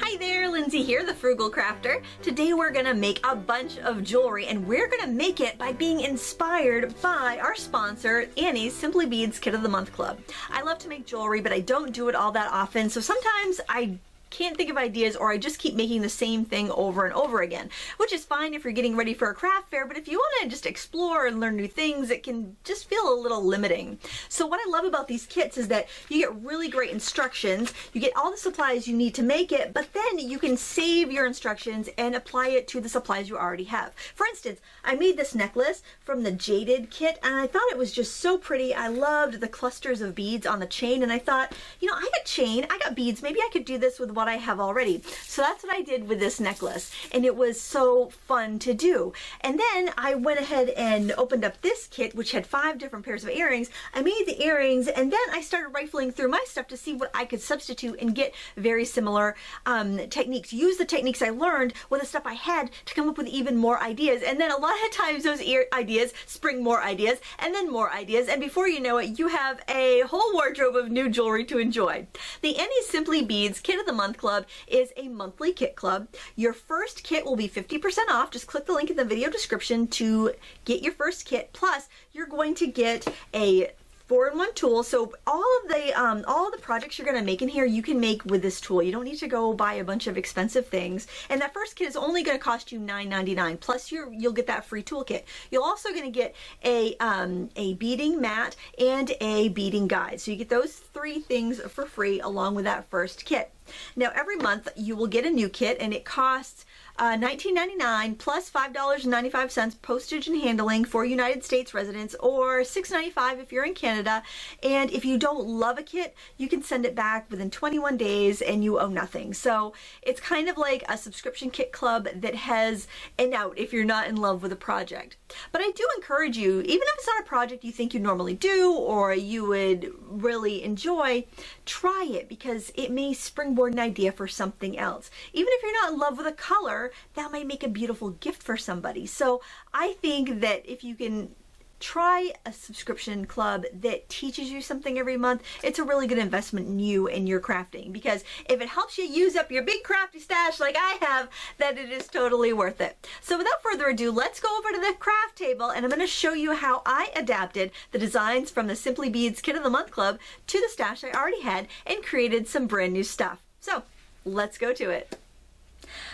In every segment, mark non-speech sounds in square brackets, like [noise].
Hi there, Lindsay here, the Frugal Crafter. Today we're gonna make a bunch of jewelry and we're gonna make it by being inspired by our sponsor, Annie's Simply Beads Kit of the Month Club. I love to make jewelry, but I don't do it all that often, so sometimes I can't think of ideas or I just keep making the same thing over and over again, which is fine if you're getting ready for a craft fair, but if you want to just explore and learn new things, it can just feel a little limiting. So what I love about these kits is that you get really great instructions, you get all the supplies you need to make it, but then you can save your instructions and apply it to the supplies you already have. For instance, I made this necklace from the Jaded kit and I thought it was just so pretty. I loved the clusters of beads on the chain and I thought, you know, I got chain, I got beads, maybe I could do this with what I have already. So that's what I did with this necklace and it was so fun to do. And then I went ahead and opened up this kit which had five different pairs of earrings. I made the earrings and then I started rifling through my stuff to see what I could substitute and get very similar um, techniques. Use the techniques I learned with the stuff I had to come up with even more ideas. And then a lot of times those ideas spring more ideas and then more ideas. And before you know it, you have a whole wardrobe of new jewelry to enjoy. The Annie Simply Beads Kit of the Month Club is a monthly kit club. Your first kit will be 50% off. Just click the link in the video description to get your first kit. Plus, you're going to get a four-in-one tool. So all of the um, all of the projects you're going to make in here, you can make with this tool. You don't need to go buy a bunch of expensive things. And that first kit is only going to cost you $9.99. Plus, you you'll get that free toolkit. You're also going to get a um, a beading mat and a beading guide. So you get those three things for free along with that first kit. Now every month you will get a new kit and it costs uh, $19.99 plus $5.95 postage and handling for United States residents or $6.95 if you're in Canada. And if you don't love a kit, you can send it back within 21 days and you owe nothing. So it's kind of like a subscription kit club that has an out if you're not in love with a project. But I do encourage you, even if it's not a project you think you normally do or you would really enjoy, try it because it may springboard an idea for something else. Even if you're not in love with a color, that might make a beautiful gift for somebody. So I think that if you can try a subscription club that teaches you something every month. It's a really good investment in you and your crafting because if it helps you use up your big crafty stash like I have, then it is totally worth it. So without further ado, let's go over to the craft table and I'm going to show you how I adapted the designs from the Simply Beads Kit of the Month Club to the stash I already had and created some brand new stuff. So let's go to it.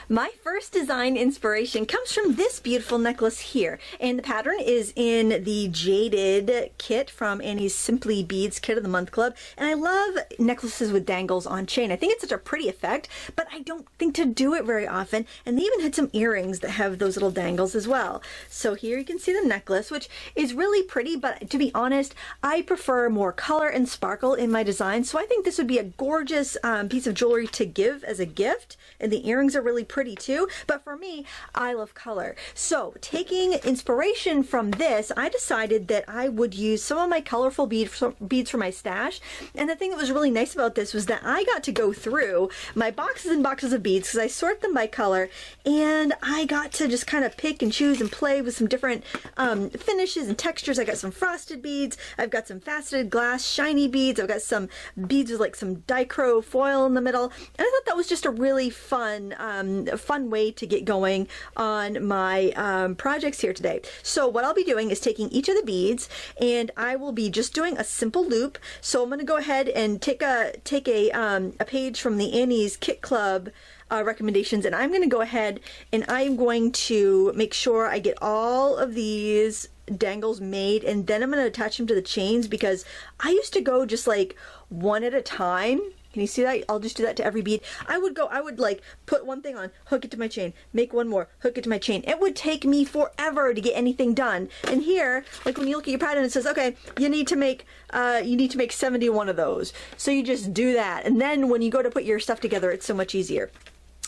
My first design inspiration comes from this beautiful necklace here. And the pattern is in the Jaded kit from Annie's Simply Beads Kit of the Month Club. And I love necklaces with dangles on chain. I think it's such a pretty effect, but I don't think to do it very often. And they even had some earrings that have those little dangles as well. So here you can see the necklace, which is really pretty, but to be honest, I prefer more color and sparkle in my design. So I think this would be a gorgeous um, piece of jewelry to give as a gift. And the earrings are really pretty too. But for me, I love color. So taking inspiration from this, I decided that I would use some of my colorful bead, beads for my stash. And the thing that was really nice about this was that I got to go through my boxes and boxes of beads because I sort them by color and I got to just kind of pick and choose and play with some different um, finishes and textures. I got some frosted beads. I've got some faceted glass shiny beads. I've got some beads with like some dichro foil in the middle. And I thought that was just a really fun, um, fun way to get going on my um, projects here today. So what I'll be doing is taking each of the beads and I will be just doing a simple loop. So I'm going to go ahead and take a take a, um, a page from the Annie's Kit Club uh, recommendations and I'm going to go ahead and I'm going to make sure I get all of these dangles made and then I'm going to attach them to the chains because I used to go just like one at a time can you see that? I'll just do that to every bead. I would go, I would like put one thing on, hook it to my chain, make one more, hook it to my chain. It would take me forever to get anything done. And here, like when you look at your pattern, it says, okay, you need to make, uh, you need to make 71 of those. So you just do that. And then when you go to put your stuff together, it's so much easier.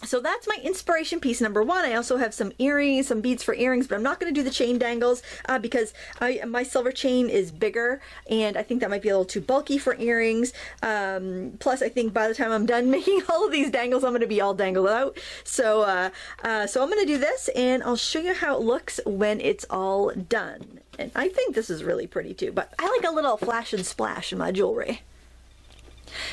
So that's my inspiration piece number one. I also have some earrings, some beads for earrings, but I'm not going to do the chain dangles uh, because I, my silver chain is bigger and I think that might be a little too bulky for earrings. Um, plus, I think by the time I'm done [laughs] making all of these dangles, I'm going to be all dangled out. So, uh, uh, so I'm going to do this and I'll show you how it looks when it's all done. And I think this is really pretty too, but I like a little flash and splash in my jewelry.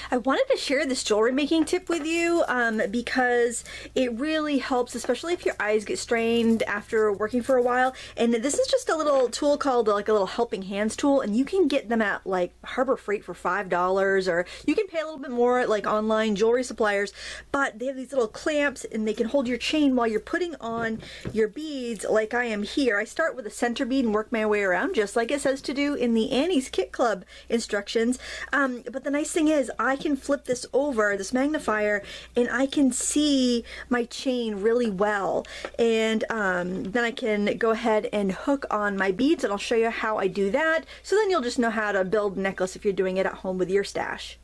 I wanted to share this jewelry making tip with you um, because it really helps, especially if your eyes get strained after working for a while. And this is just a little tool called like a little helping hands tool, and you can get them at like Harbor Freight for five dollars, or you can pay a little bit more at like online jewelry suppliers. But they have these little clamps, and they can hold your chain while you're putting on your beads, like I am here. I start with a center bead and work my way around, just like it says to do in the Annie's Kit Club instructions. Um, but the nice thing is, I can flip this over, this magnifier, and I can see my chain really well. And um, then I can go ahead and hook on my beads, and I'll show you how I do that. So then you'll just know how to build a necklace if you're doing it at home with your stash.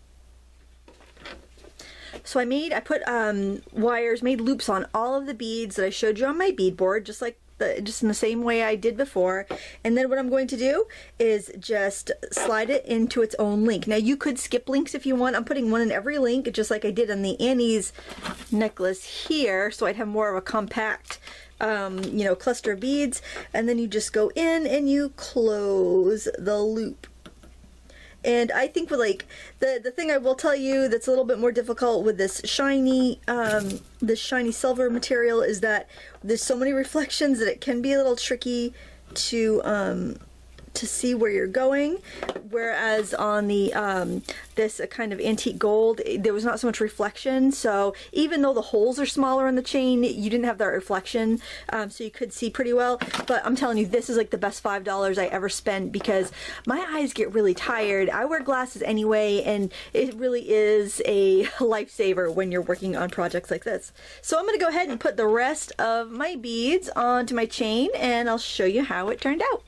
So I made, I put um, wires, made loops on all of the beads that I showed you on my bead board, just like the, just in the same way I did before. And then what I'm going to do is just slide it into its own link. Now you could skip links if you want. I'm putting one in every link, just like I did on the Annie's necklace here, so I'd have more of a compact um, you know, cluster of beads. And then you just go in and you close the loop. And I think with like the the thing I will tell you that's a little bit more difficult with this shiny um, this shiny silver material is that there's so many [laughs] reflections that it can be a little tricky to um, to see where you're going. Whereas on the um, this uh, kind of antique gold there was not so much reflection. So even though the holes are smaller on the chain you didn't have that reflection um, so you could see pretty well. But I'm telling you this is like the best five dollars I ever spent because my eyes get really tired. I wear glasses anyway and it really is a [laughs] lifesaver when you're working on projects like this. So I'm gonna go ahead and put the rest of my beads onto my chain and I'll show you how it turned out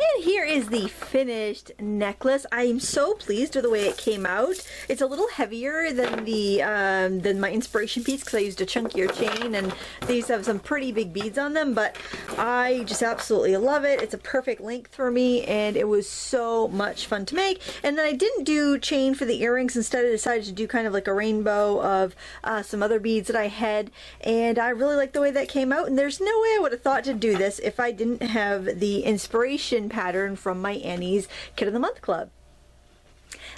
and here is the finished necklace. I am so pleased with the way it came out. It's a little heavier than the um, than my inspiration piece because I used a chunkier chain and these have some pretty big beads on them, but I just absolutely love it. It's a perfect length for me and it was so much fun to make. And then I didn't do chain for the earrings. Instead, I decided to do kind of like a rainbow of uh, some other beads that I had and I really like the way that came out and there's no way I would have thought to do this if I didn't have the inspiration pattern from my Annie's Kit of the Month Club.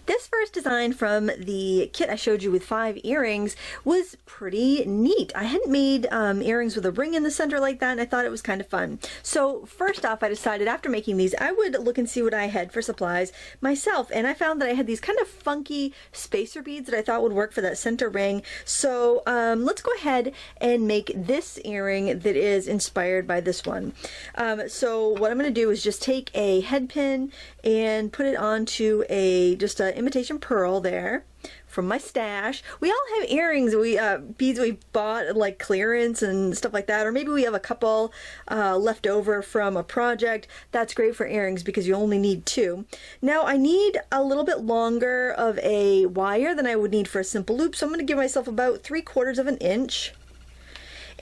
This first design from the kit I showed you with five earrings was pretty neat. I hadn't made um, earrings with a ring in the center like that and I thought it was kind of fun. So first off I decided after making these I would look and see what I had for supplies myself and I found that I had these kind of funky spacer beads that I thought would work for that center ring. So um, let's go ahead and make this earring that is inspired by this one. Um, so what I'm going to do is just take a head pin and put it onto a just a imitation pearl there from my stash. We all have earrings, we uh, beads we bought like clearance and stuff like that, or maybe we have a couple uh, left over from a project. That's great for earrings because you only need two. Now I need a little bit longer of a wire than I would need for a simple loop, so I'm going to give myself about three quarters of an inch.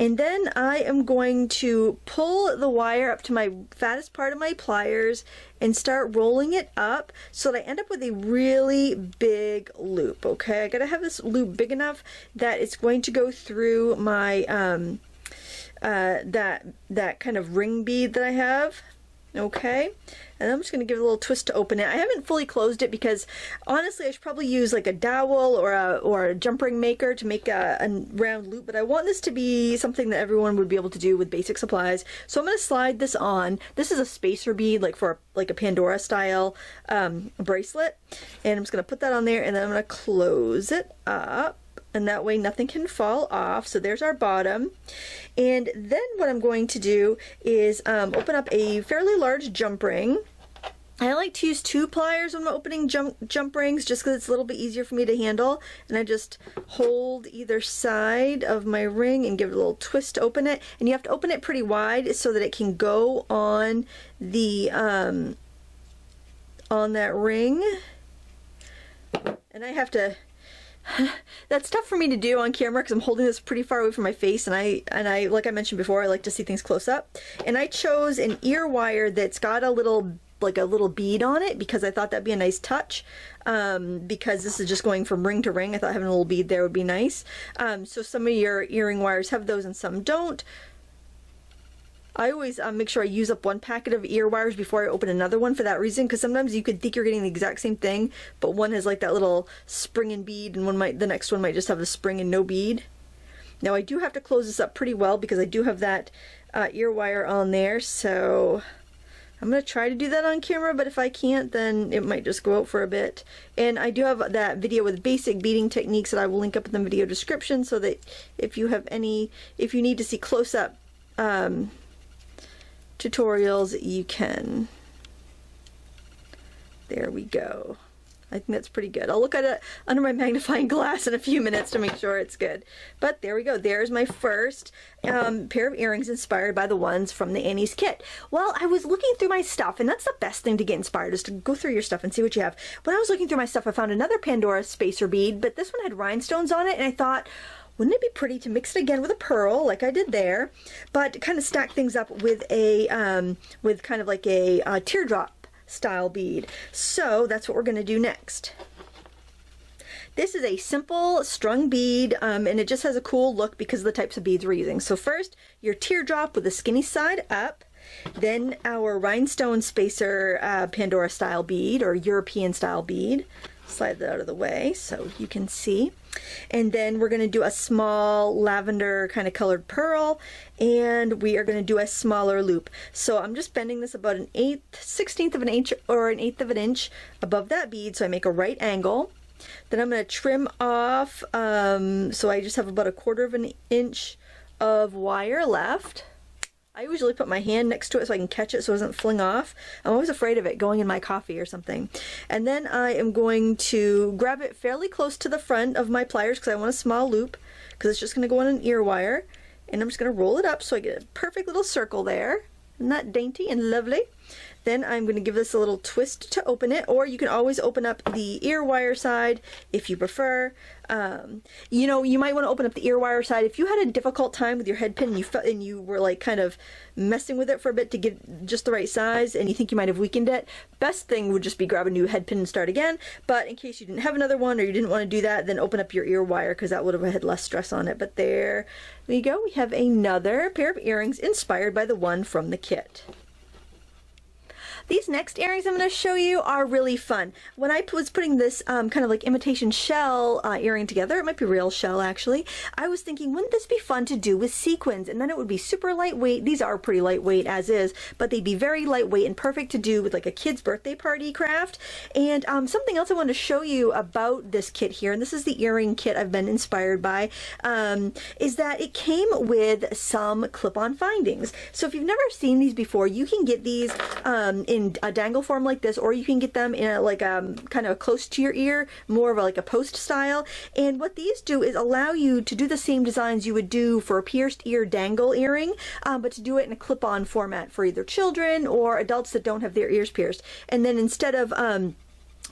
And then I am going to pull the wire up to my fattest part of my pliers and start rolling it up so that I end up with a really big loop, okay? I gotta have this loop big enough that it's going to go through my, um, uh, that, that kind of ring bead that I have, okay? And I'm just going to give it a little twist to open it. I haven't fully closed it because honestly I should probably use like a dowel or a, or a jump ring maker to make a, a round loop, but I want this to be something that everyone would be able to do with basic supplies. So I'm going to slide this on. This is a spacer bead like for a, like a Pandora style um, bracelet. And I'm just going to put that on there and then I'm going to close it up and that way nothing can fall off. So there's our bottom. And then what I'm going to do is um, open up a fairly large jump ring. I like to use two pliers when I'm opening jump, jump rings just because it's a little bit easier for me to handle. And I just hold either side of my ring and give it a little twist to open it. And you have to open it pretty wide so that it can go on the, um, on that ring. And I have to [laughs] that's tough for me to do on camera because I'm holding this pretty far away from my face and I and I like I mentioned before I like to see things close up. And I chose an ear wire that's got a little like a little bead on it because I thought that'd be a nice touch um, because this is just going from ring to ring. I thought having a little bead there would be nice. Um, so some of your earring wires have those and some don't I always um, make sure I use up one packet of ear wires before I open another one for that reason because sometimes you could think you're getting the exact same thing but one has like that little spring and bead and one might the next one might just have a spring and no bead. Now I do have to close this up pretty well because I do have that uh, ear wire on there so I'm going to try to do that on camera but if I can't then it might just go out for a bit. And I do have that video with basic beading techniques that I will link up in the video description so that if you have any, if you need to see close-up um, tutorials you can. There we go. I think that's pretty good. I'll look at it under my [laughs] magnifying glass in a few minutes to make sure it's good. But there we go. There's my first um, pair of earrings inspired by the ones from the Annie's kit. Well, I was looking through my stuff, and that's the best thing to get inspired is to go through your stuff and see what you have. When I was looking through my stuff, I found another Pandora spacer bead, but this one had rhinestones on it, and I thought, wouldn't it be pretty to mix it again with a pearl like I did there, but kind of stack things up with a, um, with kind of like a uh, teardrop style bead. So that's what we're going to do next. This is a simple strung bead um, and it just has a cool look because of the types of beads we're using. So first your teardrop with the skinny side up, then our rhinestone spacer uh, Pandora style bead or European style bead. Slide that out of the way so you can see. And then we're going to do a small lavender kind of colored pearl and we are going to do a smaller loop. So I'm just bending this about an eighth, sixteenth of an inch or an eighth of an inch above that bead so I make a right angle. Then I'm going to trim off, um, so I just have about a quarter of an inch of wire left. I usually put my hand next to it so I can catch it so it doesn't fling off. I'm always afraid of it going in my coffee or something. And then I am going to grab it fairly close to the front of my pliers because I want a small loop because it's just going to go on an ear wire. And I'm just going to roll it up so I get a perfect little circle there. Isn't that dainty and lovely? Then I'm going to give this a little twist to open it, or you can always open up the ear wire side if you prefer. Um, you know, you might want to open up the ear wire side if you had a difficult time with your head pin and you felt and you were like kind of messing with it for a bit to get just the right size and you think you might have weakened it. Best thing would just be grab a new head pin and start again. But in case you didn't have another one or you didn't want to do that, then open up your ear wire because that would have had less stress on it. But there we go. We have another pair of earrings inspired by the one from the kit. These next earrings I'm going to show you are really fun. When I was putting this um, kind of like imitation shell uh, earring together, it might be real shell actually, I was thinking wouldn't this be fun to do with sequins and then it would be super lightweight. These are pretty lightweight as is, but they'd be very lightweight and perfect to do with like a kid's birthday party craft. And um, something else I want to show you about this kit here, and this is the earring kit I've been inspired by, um, is that it came with some clip-on findings. So if you've never seen these before, you can get these um, in in a dangle form like this, or you can get them in a, like um, kind of close to your ear, more of a, like a post style. And what these do is allow you to do the same designs you would do for a pierced ear dangle earring, um, but to do it in a clip-on format for either children or adults that don't have their ears pierced. And then instead of um,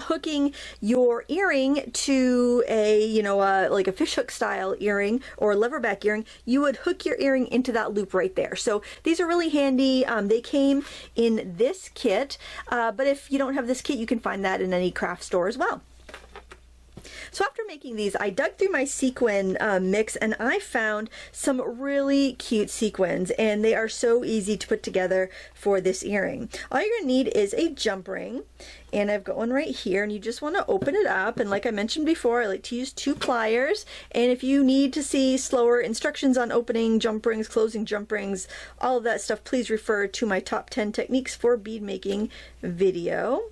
hooking your earring to a you know uh, like a fishhook style earring or leverback earring you would hook your earring into that loop right there. So these are really handy. Um, they came in this kit. Uh, but if you don't have this kit you can find that in any craft store as well so after making these, I dug through my sequin uh, mix and I found some really cute sequins and they are so easy to put together for this earring. All you're gonna need is a jump ring and I've got one right here and you just want to open it up and like I mentioned before I like to use two pliers and if you need to see slower instructions on opening jump rings, closing jump rings, all of that stuff please refer to my top 10 techniques for bead making video.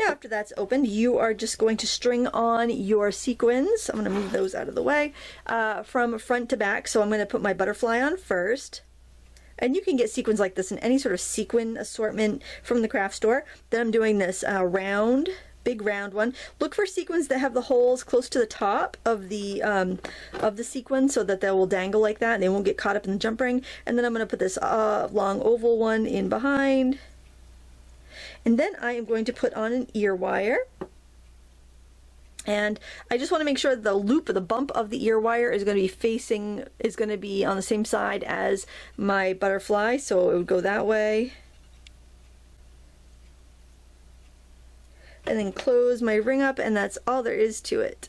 Now after that's opened, you are just going to string on your sequins. I'm going to move those out of the way uh, from front to back. So I'm going to put my butterfly on first. And you can get sequins like this in any sort of sequin assortment from the craft store. Then I'm doing this uh, round big round one. Look for sequins that have the holes close to the top of the um, of the sequin so that they will dangle like that and they won't get caught up in the jump ring. And then I'm going to put this uh, long oval one in behind. And then I am going to put on an ear wire. And I just want to make sure the loop, the bump of the ear wire is going to be facing, is going to be on the same side as my butterfly. So it would go that way. And then close my ring up and that's all there is to it.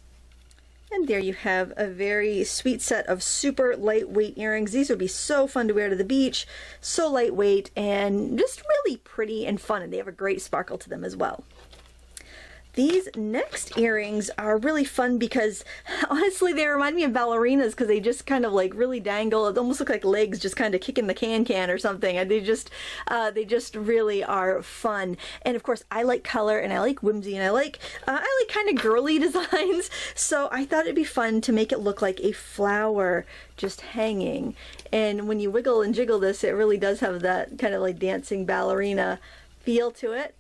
And there you have a very sweet set of super lightweight earrings. These would be so fun to wear to the beach, so lightweight and just really pretty and fun. And they have a great sparkle to them as well. These next earrings are really fun because [laughs] honestly they remind me of ballerinas because they just kind of like really dangle. It almost look like legs just kind of kicking the can can or something. And they just uh, they just really are fun. And of course I like color and I like whimsy and I like uh, I like kind of girly [laughs] designs. So I thought it'd be fun to make it look like a flower just hanging. And when you wiggle and jiggle this, it really does have that kind of like dancing ballerina feel to it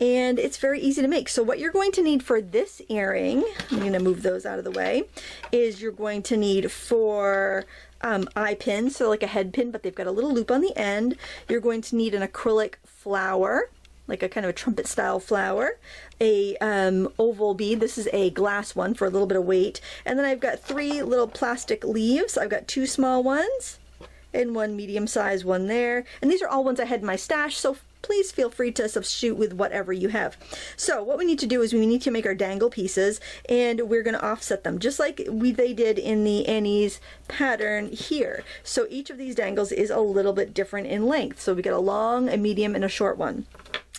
and it's very easy to make. So what you're going to need for this earring, I'm going to move those out of the way, is you're going to need four um, eye pins, so like a head pin, but they've got a little loop on the end. You're going to need an acrylic flower, like a kind of a trumpet style flower, a um, oval bead. This is a glass one for a little bit of weight. And then I've got three little plastic leaves. I've got two small ones and one medium size one there. And these are all ones I had in my stash, so please feel free to substitute with whatever you have. So what we need to do is we need to make our dangle pieces and we're going to offset them just like we they did in the Annie's pattern here. So each of these dangles is a little bit different in length. So we get a long, a medium, and a short one.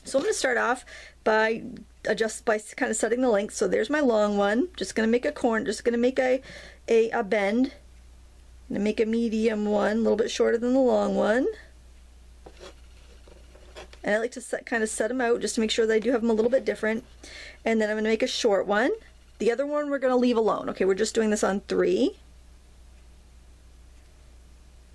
So I'm going to start off by adjust by kind of setting the length. So there's my long one. Just going to make a corn, just going to make a, a, a bend. I'm going to make a medium one, a little bit shorter than the long one. And I like to set, kind of set them out just to make sure that I do have them a little bit different. And then I'm going to make a short one. The other one we're going to leave alone. Okay, we're just doing this on three.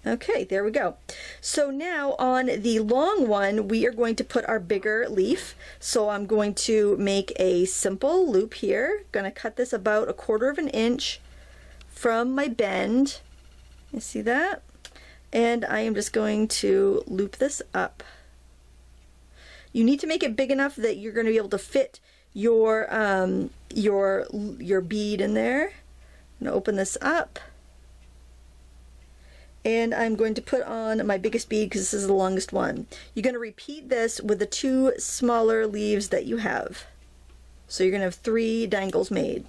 Okay, there we go. So now on the long one, we are going to put our bigger leaf. So I'm going to make a simple loop here. Going to cut this about a quarter of an inch from my bend. You see that? And I am just going to loop this up. You need to make it big enough that you're going to be able to fit your um, your your bead in there. I'm going to open this up. And I'm going to put on my biggest bead because this is the longest one. You're going to repeat this with the two smaller leaves that you have. So you're going to have three dangles made.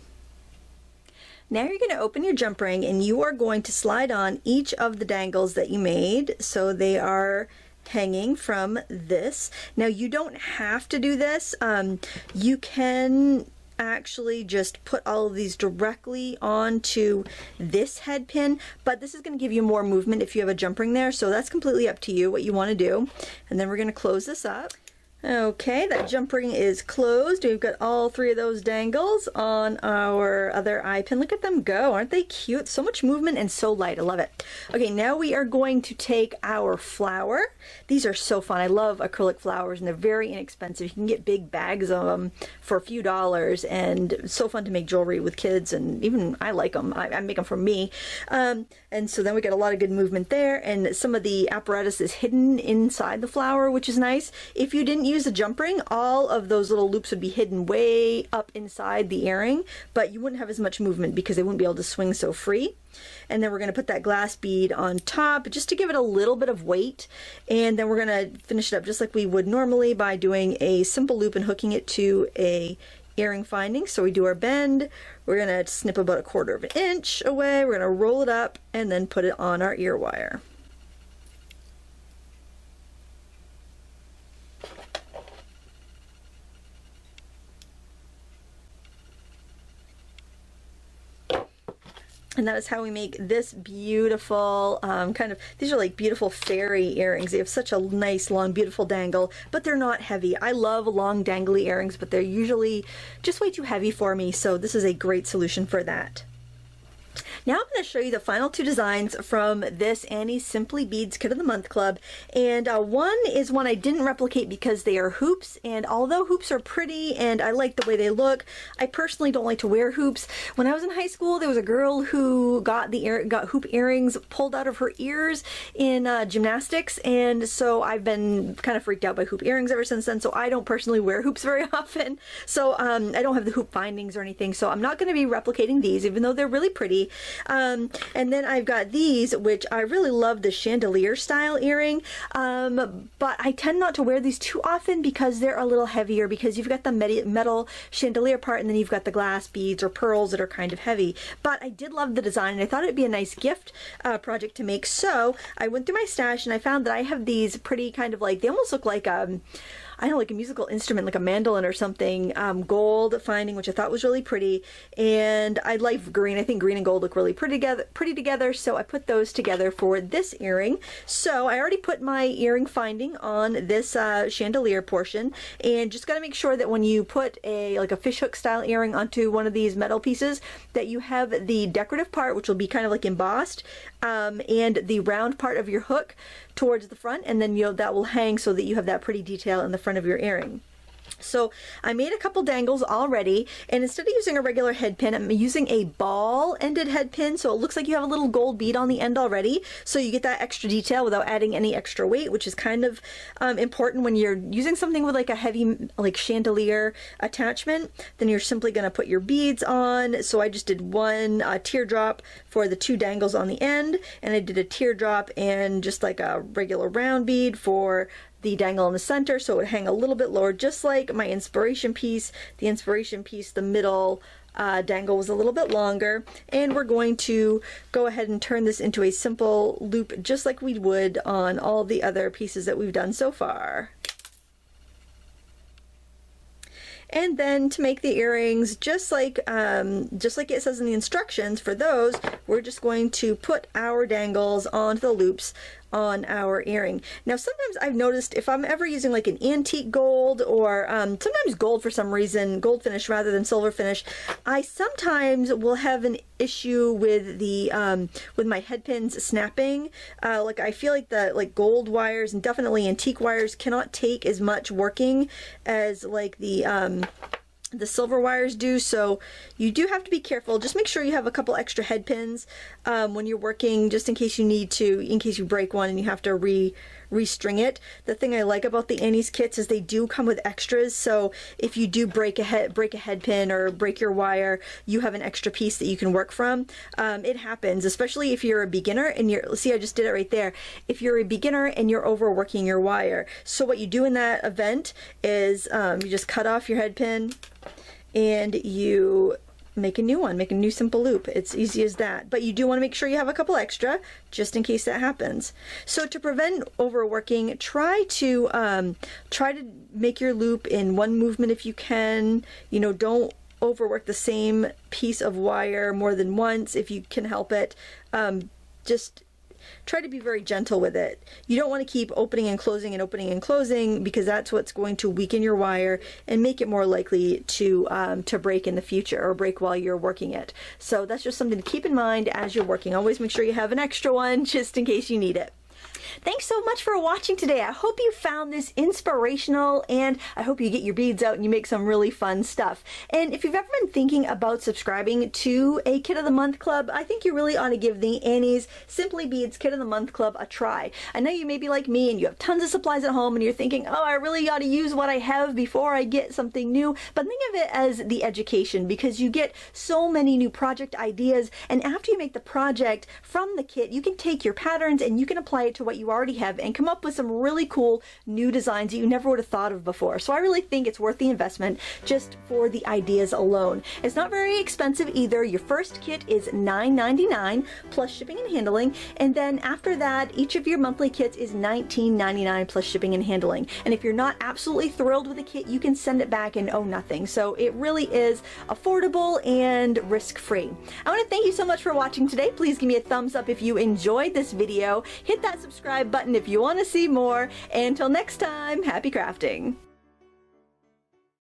Now you're going to open your jump ring and you are going to slide on each of the dangles that you made so they are hanging from this. Now you don't have to do this. Um, you can actually just put all of these directly onto this head pin but this is going to give you more movement if you have a jump ring there so that's completely up to you what you want to do and then we're going to close this up Okay, that jump ring is closed. We've got all three of those dangles on our other eye pin. Look at them go. Aren't they cute? So much movement and so light. I love it. Okay, now we are going to take our flower. These are so fun. I love acrylic flowers and they're very inexpensive. You can get big bags of them for a few dollars and so fun to make jewelry with kids and even I like them. I, I make them for me. Um, and so then we get a lot of good movement there and some of the apparatus is hidden inside the flower, which is nice. If you didn't use a jump ring, all of those little loops would be hidden way up inside the earring, but you wouldn't have as much movement because they wouldn't be able to swing so free. And then we're going to put that glass bead on top just to give it a little bit of weight. And then we're going to finish it up just like we would normally by doing a simple loop and hooking it to a earring finding. So we do our bend, we're going to snip about a quarter of an inch away, we're going to roll it up and then put it on our ear wire. And that is how we make this beautiful um, kind of these are like beautiful fairy earrings. They have such a nice long beautiful dangle but they're not heavy. I love long dangly earrings but they're usually just way too heavy for me so this is a great solution for that now I'm going to show you the final two designs from this Annie Simply Beads Kit of the Month Club. And uh, one is one I didn't replicate because they are hoops. And although hoops are pretty and I like the way they look, I personally don't like to wear hoops. When I was in high school, there was a girl who got the ear got hoop earrings pulled out of her ears in uh, gymnastics. And so I've been kind of freaked out by hoop earrings ever since then. So I don't personally wear hoops [laughs] very often. So um, I don't have the hoop findings or anything. So I'm not going to be replicating these, even though they're really pretty. Um, and then I've got these, which I really love the chandelier style earring, um, but I tend not to wear these too often because they're a little heavier because you've got the metal chandelier part and then you've got the glass beads or pearls that are kind of heavy. But I did love the design and I thought it'd be a nice gift uh, project to make. So I went through my stash and I found that I have these pretty kind of like, they almost look like, um, I don't know, like a musical instrument, like a mandolin or something, um, gold finding, which I thought was really pretty. And I like green. I think green and gold look really pretty together, pretty together. So I put those together for this earring. So I already put my earring finding on this uh, chandelier portion, and just got to make sure that when you put a like a fishhook style earring onto one of these metal pieces, that you have the decorative part, which will be kind of like embossed, um, and the round part of your hook towards the front and then you know that will hang so that you have that pretty detail in the front of your earring. So I made a couple dangles already, and instead of using a regular head pin, I'm using a ball-ended head pin, so it looks like you have a little gold bead on the end already, so you get that extra detail without adding any extra weight, which is kind of um, important when you're using something with like a heavy like chandelier attachment, then you're simply going to put your beads on. So I just did one uh, teardrop for the two dangles on the end, and I did a teardrop and just like a regular round bead for the dangle in the center so it would hang a little bit lower just like my inspiration piece the inspiration piece the middle uh, dangle was a little bit longer and we're going to go ahead and turn this into a simple loop just like we would on all the other pieces that we've done so far. And then to make the earrings, just like um, just like it says in the instructions for those, we're just going to put our dangles onto the loops on our earring. Now sometimes I've noticed if I'm ever using like an antique gold or um, sometimes gold for some reason, gold finish rather than silver finish, I sometimes will have an issue with the um, with my head pins snapping. Uh, like I feel like the like gold wires and definitely antique wires cannot take as much working as like the um, the silver wires do so you do have to be careful. Just make sure you have a couple extra head pins um, when you're working just in case you need to in case you break one and you have to re restring it. The thing I like about the Annie's kits is they do come with extras so if you do break a head break a head pin or break your wire you have an extra piece that you can work from. Um, it happens especially if you're a beginner and you're see I just did it right there. If you're a beginner and you're overworking your wire. So what you do in that event is um, you just cut off your head pin and you make a new one, make a new simple loop. It's easy as that. But you do want to make sure you have a couple extra just in case that happens. So to prevent overworking, try to um, try to make your loop in one movement if you can. You know, don't overwork the same piece of wire more than once if you can help it. Um, just try to be very gentle with it. You don't want to keep opening and closing and opening and closing because that's what's going to weaken your wire and make it more likely to um, to break in the future or break while you're working it. So that's just something to keep in mind as you're working. Always make sure you have an extra one [laughs] just in case you need it. Thanks so much for watching today. I hope you found this inspirational and I hope you get your beads out and you make some really fun stuff. And if you've ever been thinking about subscribing to a Kit of the Month Club, I think you really ought to give the Annie's Simply Beads Kit of the Month Club a try. I know you may be like me and you have tons of supplies at home and you're thinking, oh, I really ought to use what I have before I get something new. But think of it as the education because you get so many new project ideas and after you make the project from the kit, you can take your patterns and you can apply it to what you already have and come up with some really cool new designs that you never would have thought of before. So I really think it's worth the investment just for the ideas alone. It's not very expensive either. Your first kit is $9.99 plus shipping and handling. And then after that, each of your monthly kits is $19.99 plus shipping and handling. And if you're not absolutely thrilled with a kit, you can send it back and owe nothing. So it really is affordable and risk-free. I want to thank you so much for watching today. Please give me a thumbs up if you enjoyed this video. Hit that subscribe button if you want to see more. And until next time, happy crafting!